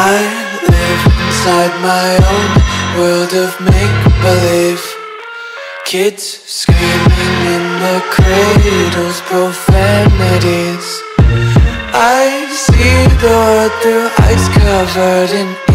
I live inside my own world of make-believe. Kids screaming in the cradles, profanities. I see the world through ice covered in